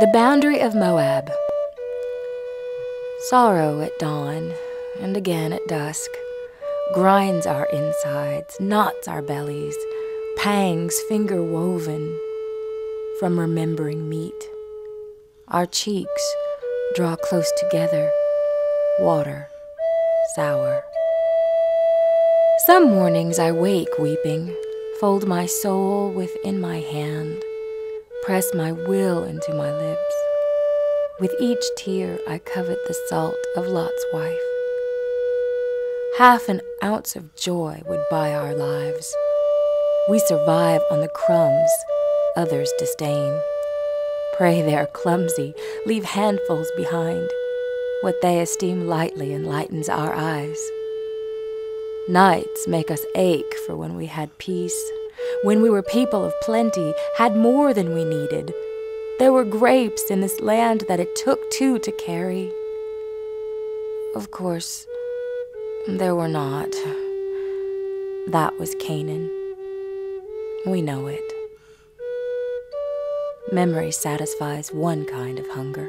The boundary of Moab. Sorrow at dawn, and again at dusk, grinds our insides, knots our bellies, pangs finger woven from remembering meat. Our cheeks draw close together, water, sour. Some mornings I wake weeping, fold my soul within my hand, press my will into my lips. With each tear, I covet the salt of Lot's wife. Half an ounce of joy would buy our lives. We survive on the crumbs others disdain. Pray they are clumsy, leave handfuls behind. What they esteem lightly enlightens our eyes. Nights make us ache for when we had peace, when we were people of plenty, had more than we needed. There were grapes in this land that it took two to carry. Of course, there were not. That was Canaan. We know it. Memory satisfies one kind of hunger.